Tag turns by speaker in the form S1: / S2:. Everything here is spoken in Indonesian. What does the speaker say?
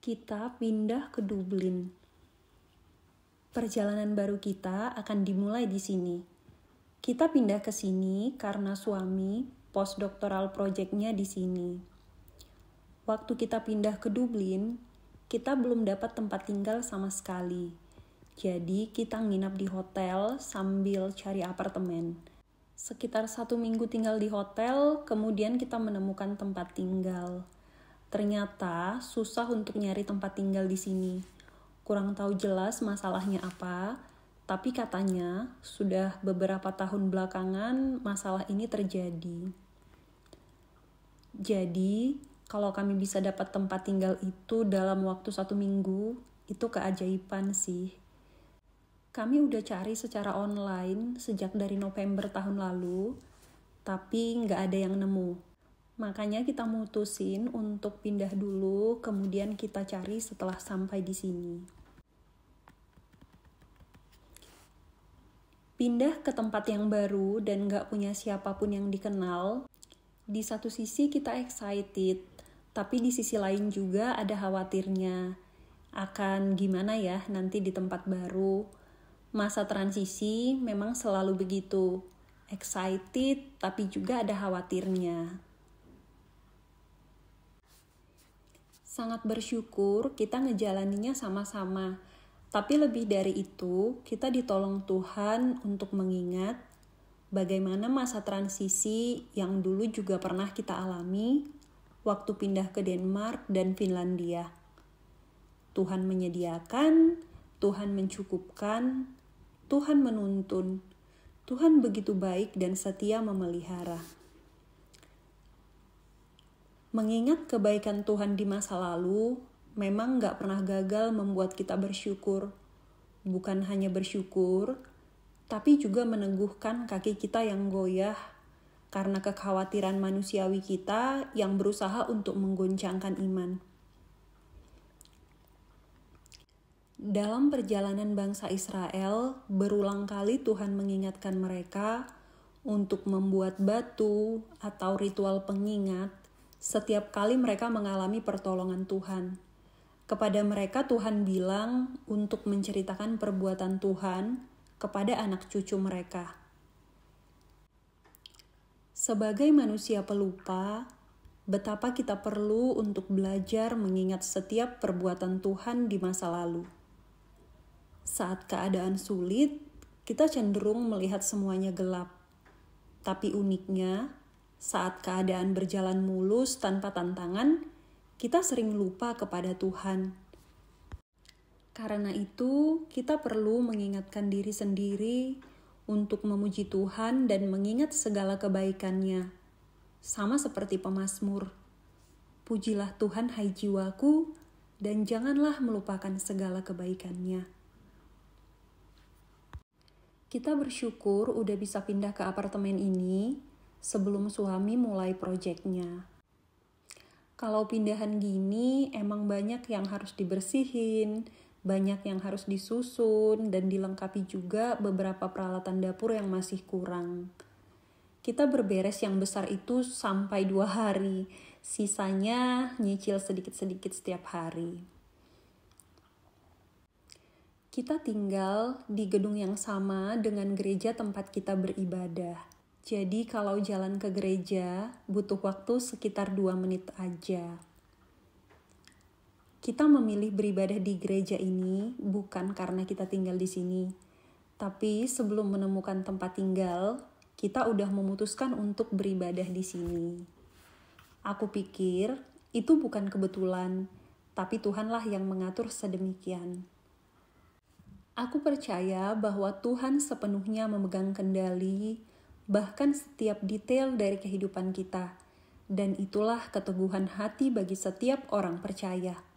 S1: kita pindah ke Dublin. Perjalanan baru kita akan dimulai di sini. Kita pindah ke sini karena suami postdoctoral projectnya di sini. Waktu kita pindah ke Dublin, kita belum dapat tempat tinggal sama sekali. Jadi kita nginap di hotel sambil cari apartemen. Sekitar satu minggu tinggal di hotel, kemudian kita menemukan tempat tinggal. Ternyata susah untuk nyari tempat tinggal di sini. Kurang tahu jelas masalahnya apa, tapi katanya sudah beberapa tahun belakangan masalah ini terjadi. Jadi, kalau kami bisa dapat tempat tinggal itu dalam waktu satu minggu, itu keajaiban sih. Kami udah cari secara online sejak dari November tahun lalu, tapi nggak ada yang nemu. Makanya kita mutusin untuk pindah dulu, kemudian kita cari setelah sampai di sini. Pindah ke tempat yang baru dan gak punya siapa pun yang dikenal, di satu sisi kita excited, tapi di sisi lain juga ada khawatirnya. Akan gimana ya nanti di tempat baru. Masa transisi memang selalu begitu. Excited, tapi juga ada khawatirnya. Sangat bersyukur kita ngejalaninya sama-sama. Tapi lebih dari itu, kita ditolong Tuhan untuk mengingat bagaimana masa transisi yang dulu juga pernah kita alami waktu pindah ke Denmark dan Finlandia. Tuhan menyediakan, Tuhan mencukupkan, Tuhan menuntun. Tuhan begitu baik dan setia memelihara. Mengingat kebaikan Tuhan di masa lalu, memang gak pernah gagal membuat kita bersyukur. Bukan hanya bersyukur, tapi juga meneguhkan kaki kita yang goyah karena kekhawatiran manusiawi kita yang berusaha untuk menggoncangkan iman. Dalam perjalanan bangsa Israel, berulang kali Tuhan mengingatkan mereka untuk membuat batu atau ritual pengingat setiap kali mereka mengalami pertolongan Tuhan. Kepada mereka Tuhan bilang untuk menceritakan perbuatan Tuhan kepada anak cucu mereka. Sebagai manusia pelupa, betapa kita perlu untuk belajar mengingat setiap perbuatan Tuhan di masa lalu. Saat keadaan sulit, kita cenderung melihat semuanya gelap. Tapi uniknya, saat keadaan berjalan mulus tanpa tantangan, kita sering lupa kepada Tuhan. Karena itu, kita perlu mengingatkan diri sendiri untuk memuji Tuhan dan mengingat segala kebaikannya. Sama seperti pemazmur. Pujilah Tuhan hai jiwaku, dan janganlah melupakan segala kebaikannya. Kita bersyukur udah bisa pindah ke apartemen ini, sebelum suami mulai proyeknya. Kalau pindahan gini emang banyak yang harus dibersihin, banyak yang harus disusun, dan dilengkapi juga beberapa peralatan dapur yang masih kurang. Kita berberes yang besar itu sampai dua hari, sisanya nyicil sedikit-sedikit setiap hari. Kita tinggal di gedung yang sama dengan gereja tempat kita beribadah. Jadi kalau jalan ke gereja butuh waktu sekitar dua menit aja. Kita memilih beribadah di gereja ini bukan karena kita tinggal di sini, tapi sebelum menemukan tempat tinggal, kita udah memutuskan untuk beribadah di sini. Aku pikir itu bukan kebetulan, tapi Tuhanlah yang mengatur sedemikian. Aku percaya bahwa Tuhan sepenuhnya memegang kendali bahkan setiap detail dari kehidupan kita, dan itulah keteguhan hati bagi setiap orang percaya.